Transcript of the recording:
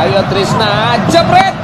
Ayo Trisna, jepret!